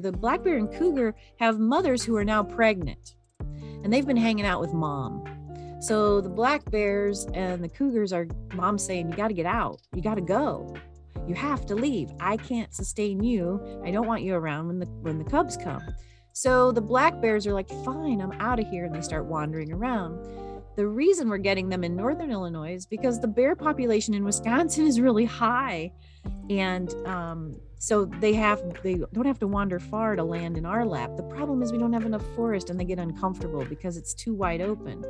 The black bear and cougar have mothers who are now pregnant and they've been hanging out with mom. So the black bears and the cougars are mom saying, You got to get out. You got to go. You have to leave. I can't sustain you. I don't want you around when the when the cubs come. So the black bears are like, Fine, I'm out of here. And they start wandering around. The reason we're getting them in northern Illinois is because the bear population in Wisconsin is really high. And um, so they have they don't have to wander far to land in our lap. The problem is we don't have enough forest and they get uncomfortable because it's too wide open